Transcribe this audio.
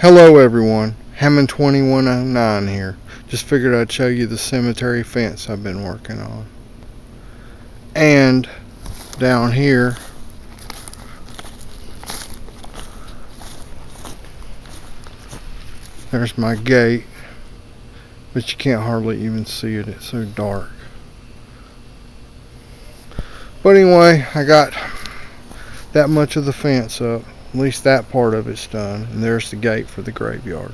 Hello everyone, Hammond 2109 here. Just figured I'd show you the cemetery fence I've been working on. And down here, there's my gate, but you can't hardly even see it, it's so dark. But anyway, I got that much of the fence up. At least that part of it's done. And there's the gate for the graveyard.